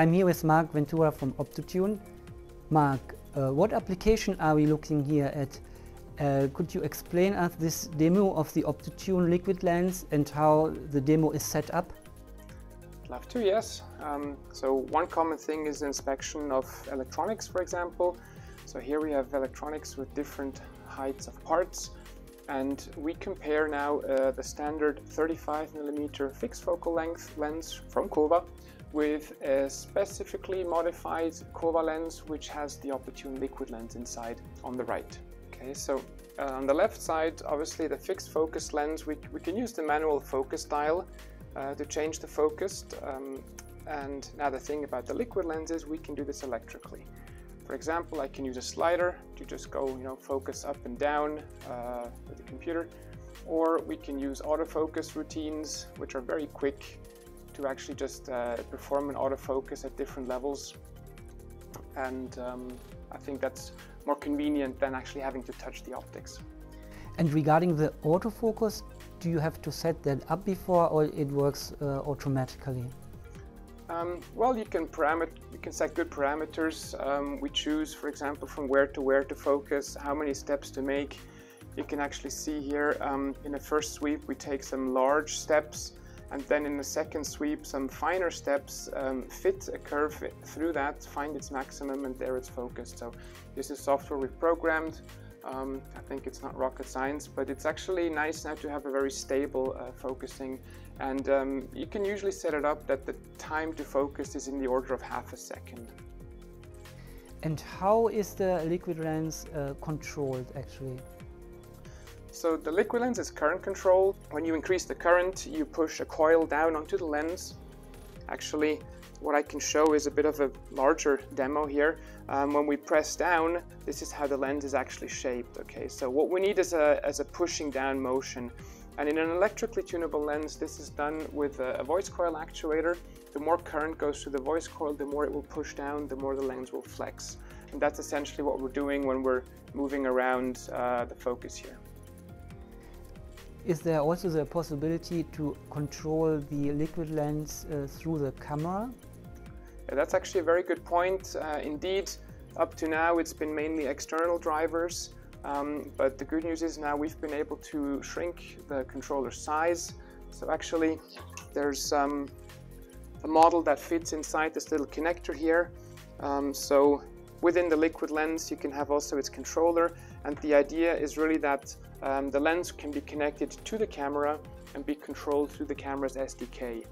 I'm here with Mark Ventura from Optotune. Mark, uh, what application are we looking here at? Uh, could you explain us this demo of the Optotune liquid lens and how the demo is set up? Love to, yes. Um, so one common thing is inspection of electronics, for example. So here we have electronics with different heights of parts and we compare now uh, the standard 35 millimeter fixed focal length lens from Kowa with a specifically modified Kowa lens which has the Optotune liquid lens inside on the right. Okay, so uh, on the left side, obviously the fixed focus lens, we, we can use the manual focus dial uh, to change the focus. Um, and now the thing about the liquid lenses, we can do this electrically. For example, I can use a slider to just go, you know, focus up and down uh, with the computer, or we can use autofocus routines, which are very quick to actually just uh, perform an autofocus at different levels. And um, I think that's more convenient than actually having to touch the optics. And regarding the autofocus, do you have to set that up before or it works uh, automatically? Um, well, you can parameter, you can set good parameters. Um, we choose, for example, from where to where to focus, how many steps to make. You can actually see here um, in the first sweep we take some large steps and then in the second sweep some finer steps um, fit a curve through that, find its maximum and there it's focused. So this is software we've programmed. Um, I think it's not rocket science, but it's actually nice now to have a very stable uh, focusing and um, you can usually set it up that the time to focus is in the order of half a second. And how is the liquid lens uh, controlled actually? So the liquid lens is current controlled. When you increase the current, you push a coil down onto the lens. Actually, what I can show is a bit of a larger demo here. Um, when we press down, this is how the lens is actually shaped. Okay, so what we need is a, is a pushing down motion. And in an electrically tunable lens, this is done with a, a, voice coil actuator. The more current goes through the voice coil, the more it will push down, the more the lens will flex. And that's essentially what we're doing when we're moving around uh, the focus here. Is there also the possibility to control the liquid lens uh, through the camera? Yeah, that's actually a very good point. Uh, indeed, up to now it's been mainly external drivers. Um, but the good news is now we've been able to shrink the controller size. So actually there's um, a model that fits inside this little connector here. Um, so within the liquid lens you can have also its controller and the idea is really that um, the lens can be connected to the camera and be controlled through the camera's SDK.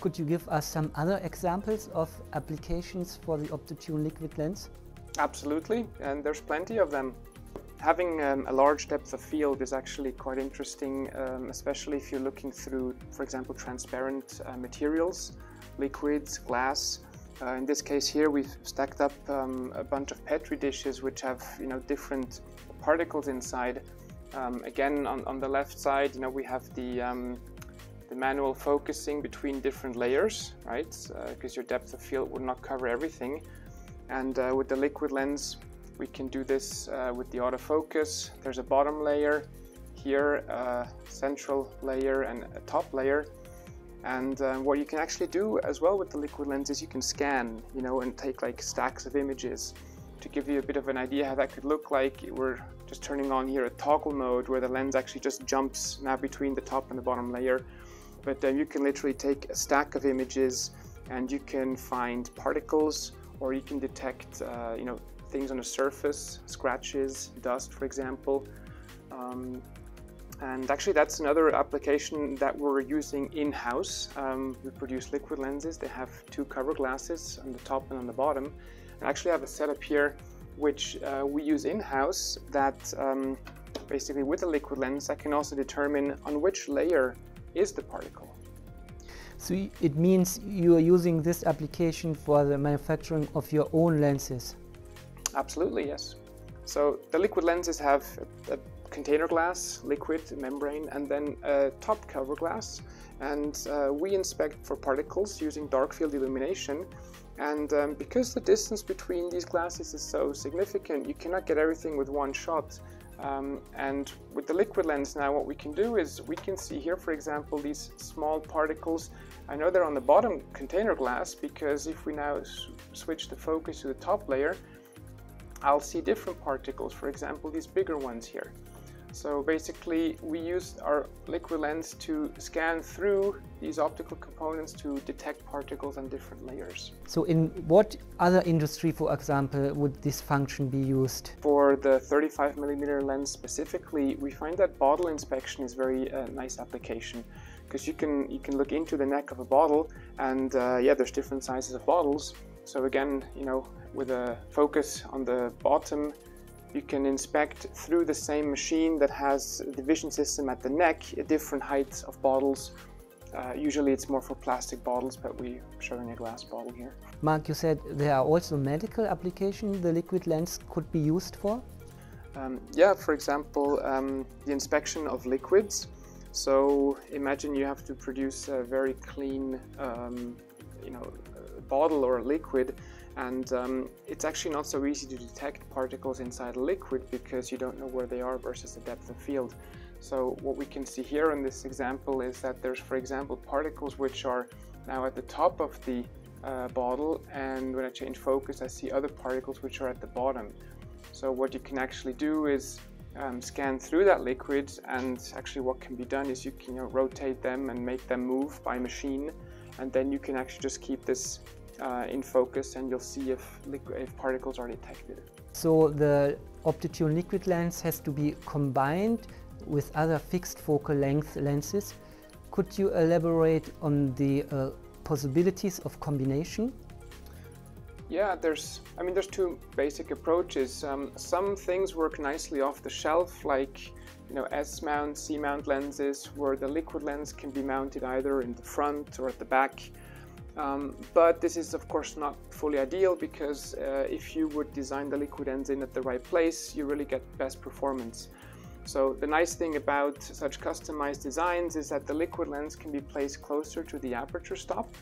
Could you give us some other examples of applications for the Optotune liquid lens? Absolutely, and there's plenty of them. Having um, a large depth of field is actually quite interesting, um, especially if you're looking through, for example, transparent uh, materials, liquids, glass. Uh, in this case here, we've stacked up um, a bunch of Petri dishes which have, you know, different particles inside. Um, again, on, on, the left side, you know, we have the um, the manual focusing between different layers, right? Because uh, your depth of field would not cover everything. And uh, with the liquid lens, we can do this uh, with the autofocus. There's a bottom layer here, a central layer and a top layer. And uh, what you can actually do as well with the liquid lens is you can scan, you know, and take like stacks of images to give you a bit of an idea how that could look like. We're just turning on here a toggle mode where the lens actually just jumps now between the top and the bottom layer. But uh, you can literally take a stack of images and you can find particles or you can detect uh, you know things on the surface, scratches, dust, for example. Um, and actually that's another application that we're using in-house. Um, we produce liquid lenses. They have two cover glasses on the top and on the bottom. And I actually have a setup here which uh, we use in-house that um, basically with the liquid lens I can also determine on which layer is the particle. So it means you are using this application for the manufacturing of your own lenses? Absolutely, yes. So the liquid lenses have a, a container glass, liquid membrane, and then a top cover glass. And uh, we inspect for particles using dark field illumination. And um, because the distance between these glasses is so significant, you cannot get everything with one shot. Um, and with the liquid lens now, what we can do is we can see here, for example, these small particles. I know they're on the bottom container glass because if we now switch the focus to the top layer, I'll see different particles, for example, these bigger ones here. So basically we use our liquid lens to scan through these optical components to detect particles on different layers. So in what other industry, for example, would this function be used? For the 35 millimeter lens specifically, we find that bottle inspection is very uh, nice application because you can you can look into the neck of a bottle and uh, yeah, there's different sizes of bottles. So again, you know, with a focus on the bottom you can inspect through the same machine that has the vision system at the neck at different heights of bottles. Uh, usually it's more for plastic bottles, but we're showing a glass bottle here. Mark, you said there are also medical applications the liquid lens could be used for? Um, yeah, for example, um, the inspection of liquids. So imagine you have to produce a very clean, um, you know, bottle or liquid and um, it's actually not so easy to detect particles inside a liquid because you don't know where they are versus the depth of field. So what we can see here in this example is that there's, for example, particles which are now at the top of the uh, bottle and when I change focus I see other particles which are at the bottom. So what you can actually do is um, scan through that liquid and actually what can be done is you can you know, rotate them and make them move by machine and then you can actually just keep this uh, in focus and you'll see if, if particles are detected. So the Optotune liquid lens has to be combined with other fixed focal length lenses. Could you elaborate on the uh, possibilities of combination? Yeah, there's, I mean, there's two basic approaches. Um, some things work nicely off the shelf, like, you know, S-mount, C-mount lenses, where the liquid lens can be mounted either in the front or at the back. Um, but this is of course not fully ideal because uh, if you would design the liquid lens in at the right place, you really get best performance. So the nice thing about such customized designs is that the liquid lens can be placed closer to the aperture stop.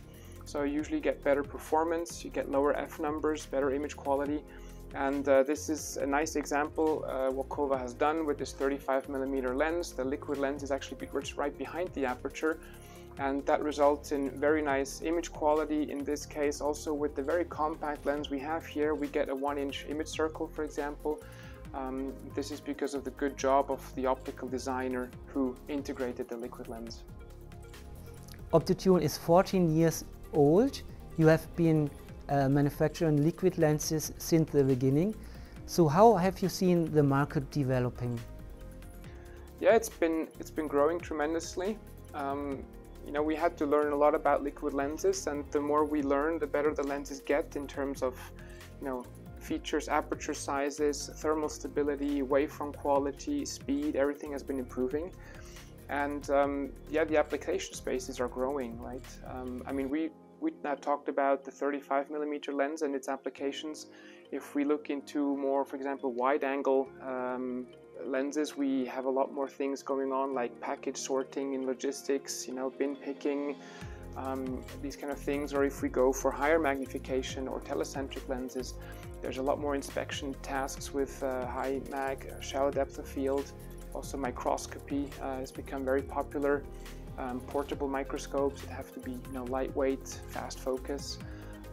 So you usually get better performance, you get lower f numbers, better image quality. And uh, this is a nice example uh, what Kowa has done with this 35 millimeter lens. The liquid lens is actually right behind the aperture and that results in very nice image quality. In this case, also with the very compact lens we have here, we get a one inch image circle, for example. Um, this is because of the good job of the optical designer who integrated the liquid lens. Optotune is 14 years old. You have been uh, manufacturing liquid lenses since the beginning. So how have you seen the market developing? Yeah, it's been it's been growing tremendously. Um, you know, we had to learn a lot about liquid lenses and the more we learn, the better the lenses get in terms of, you know, features, aperture sizes, thermal stability, waveform quality, speed, everything has been improving. And um, yeah, the application spaces are growing, right? Um, I mean, we, we now talked about the 35 millimeter lens and its applications. If we look into more, for example, wide angle um, lenses, we have a lot more things going on like package sorting in logistics, you know, bin picking, um, these kind of things. Or if we go for higher magnification or telecentric lenses, there's a lot more inspection tasks with uh, high mag, shallow depth of field. Also microscopy uh, has become very popular. Um, portable microscopes that have to be you know, lightweight, fast focus.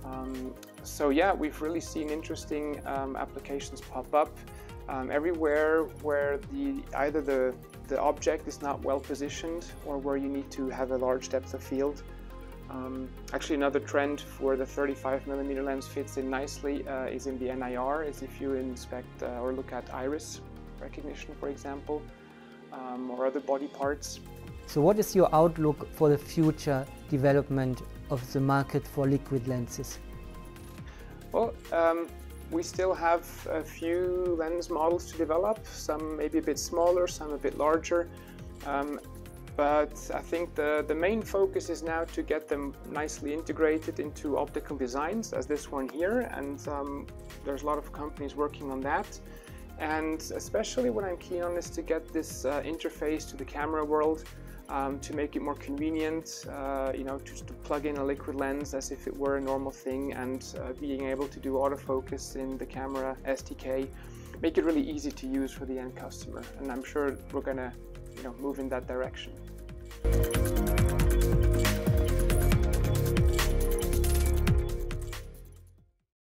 Um, so yeah, we've really seen interesting um, applications pop up um, everywhere where the either the, the object is not well positioned or where you need to have a large depth of field. Um, actually, another trend for the 35 millimeter lens fits in nicely uh, is in the NIR, is if you inspect uh, or look at iris recognition, for example, um, or other body parts. So what is your outlook for the future development of the market for liquid lenses? Well, um, we still have a few lens models to develop, some maybe a bit smaller, some a bit larger. Um, but I think the, the main focus is now to get them nicely integrated into optical designs as this one here and um, there's a lot of companies working on that and especially what I'm keen on is to get this uh, interface to the camera world um, to make it more convenient, uh, you know, just to plug in a liquid lens as if it were a normal thing and uh, being able to do autofocus in the camera SDK. make it really easy to use for the end customer. And I'm sure we're to you know, move in that direction.